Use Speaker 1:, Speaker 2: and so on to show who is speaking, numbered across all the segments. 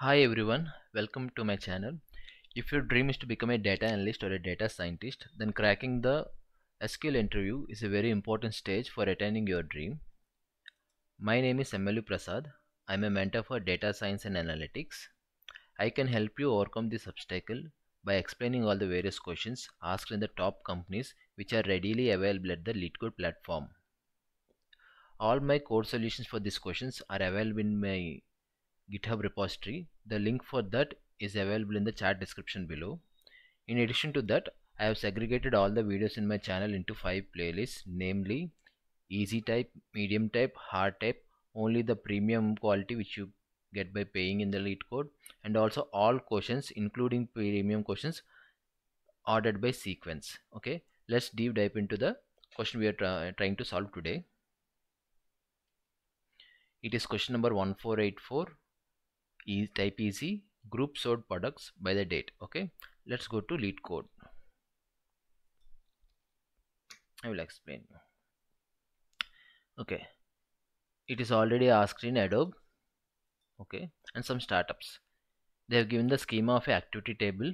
Speaker 1: Hi everyone, welcome to my channel. If your dream is to become a data analyst or a data scientist, then cracking the SQL interview is a very important stage for attaining your dream. My name is MLV Prasad. I'm a mentor for data science and analytics. I can help you overcome this obstacle by explaining all the various questions asked in the top companies which are readily available at the LeetCode platform. All my code solutions for these questions are available in my GitHub repository. The link for that is available in the chat description below. In addition to that, I have segregated all the videos in my channel into five playlists, namely easy type, medium type, hard type, only the premium quality which you get by paying in the LeetCode, and also all questions including premium questions ordered by sequence. Okay, let's deep dive into the question we are trying to solve today. It is question number 1484 type easy group sold products by the date okay? Let's go to LeetCode. I will explain. Okay. It is already asked in adobe okay? And some startups. They have given the schema of activity table.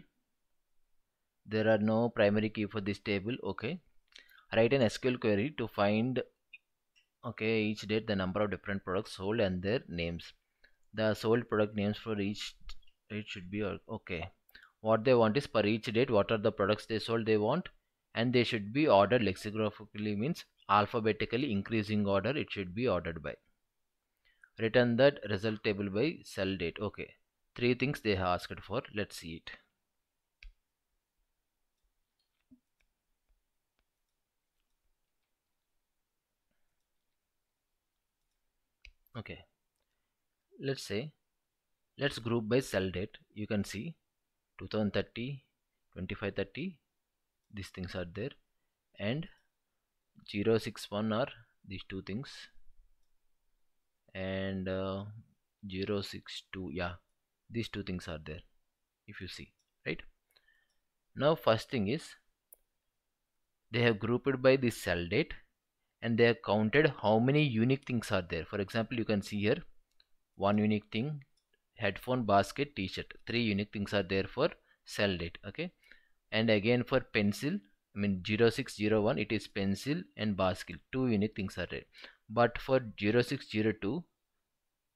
Speaker 1: There are no primary key for this table okay? Write an sql query to find okay each date the number of different products sold and their names the sold product names for each it should be okay. What they want is per each date what are the products they sold they want and they should be ordered. Lexicographically means alphabetically increasing order it should be ordered by. Return that result table by sell date okay. Three things they have asked for let's see it. Okay let's say let's group by sell date. You can see 2030 2530 these things are there. And 061 are these two things. And uh, 062 yeah these two things are there if you see right? Now first thing is they have grouped by this sell date and they have counted how many unique things are there. For example you can see here one unique thing headphone basket t-shirt. Three unique things are there for sell date okay? And again for pencil i mean 0601 it is pencil and basket. Two unique things are there. But for 0602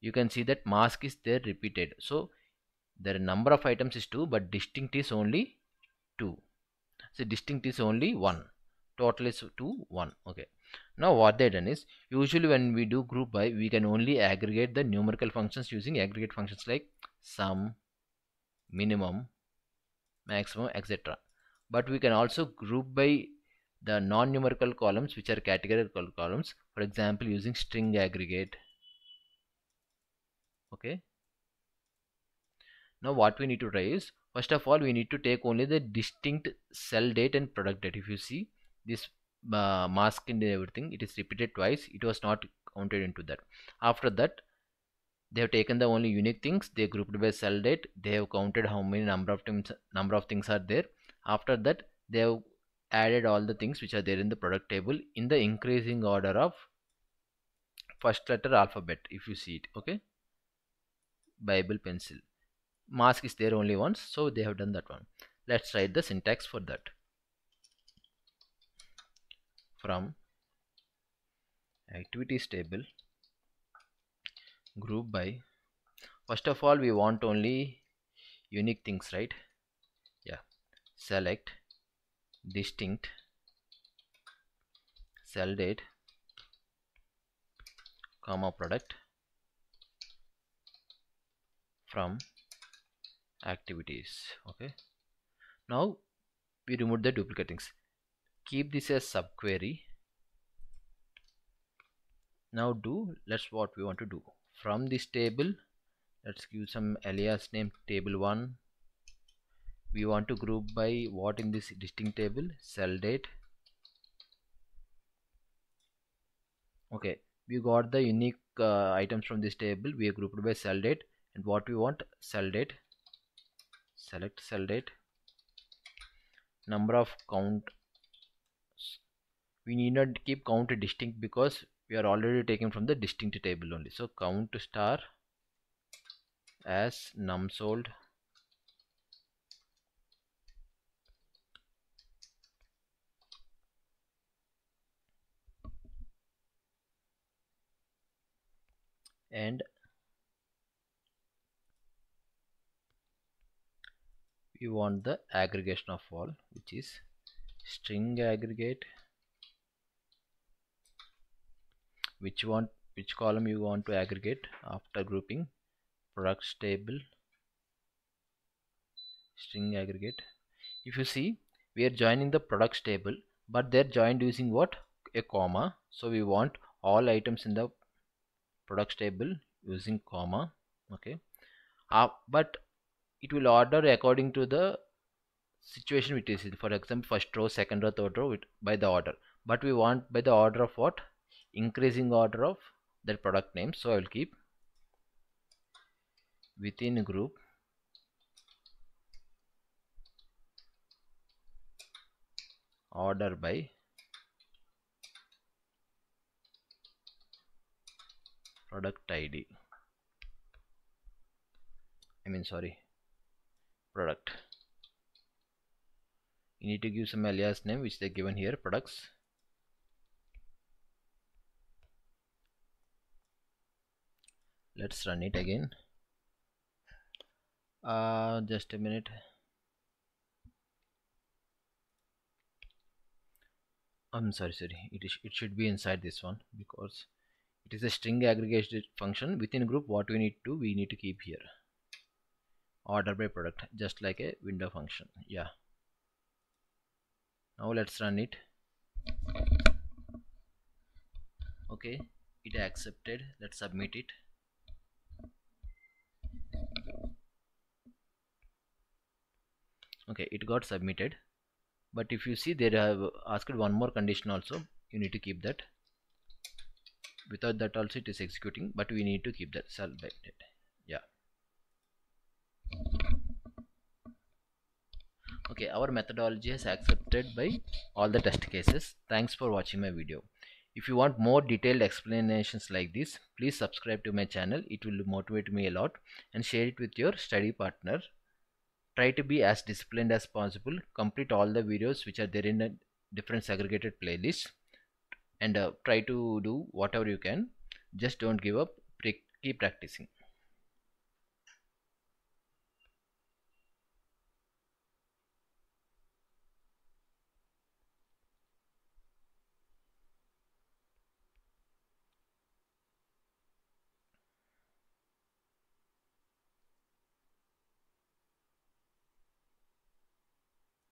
Speaker 1: you can see that mask is there repeated. So the number of items is 2 but distinct is only 2 so distinct is only 1 total is 2 1 okay now what they done is usually when we do group by we can only aggregate the numerical functions using aggregate functions like sum minimum maximum etc but we can also group by the non-numerical columns which are categorical columns. For example using string aggregate. Okay. Now what we need to try is first of all we need to take only the distinct sell date and product date. If you see this uh, mask and everything it is repeated twice. It was not counted into that. After that they have taken the only unique things. They grouped by sell date. They have counted how many number of times number of things are there. After that they have added all the things which are there in the product table in the increasing order of first letter alphabet if you see it okay? Bible pencil. Mask is there only once so they have done that one. Let's write the syntax for that from activities table group by first of all we want only unique things right? Yeah. Select distinct sell date comma product from activities okay? Now we remove the duplicate things keep this as subquery. Now do let's what we want to do. From this table let's give some alias name table1 we want to group by what in this distinct table? Sell date. Okay we got the unique uh, items from this table. We are grouped by sell date. And what we want? Sell date. Select sell date. Number of count we need not keep count distinct because we are already taken from the distinct table only. So count star as num sold. And we want the aggregation of all which is string aggregate which want which column you want to aggregate after grouping? Products table string aggregate. If you see we are joining the products table but they're joined using what? A comma. So we want all items in the products table using comma okay? Uh, but it will order according to the situation which is for example first row second row third row it, by the order. But we want by the order of what increasing order of that product name. So I will keep within group. Order by product ID I mean sorry product. You need to give some alias name which they given here products let's run it again. Uh, just a minute. I'm sorry sorry. It, is, it should be inside this one because it is a string aggregated function. Within group what we need to we need to keep here. Order by product just like a window function. Yeah. Now let's run it. Okay. It accepted. Let's submit it okay it got submitted. But if you see they have asked one more condition also. You need to keep that. Without that also it is executing but we need to keep that selected. Yeah. Okay our methodology is accepted by all the test cases. Thanks for watching my video. If you want more detailed explanations like this please subscribe to my channel. It will motivate me a lot. And share it with your study partner try to be as disciplined as possible complete all the videos which are there in a different segregated playlist and uh, try to do whatever you can. Just don't give up. Keep practicing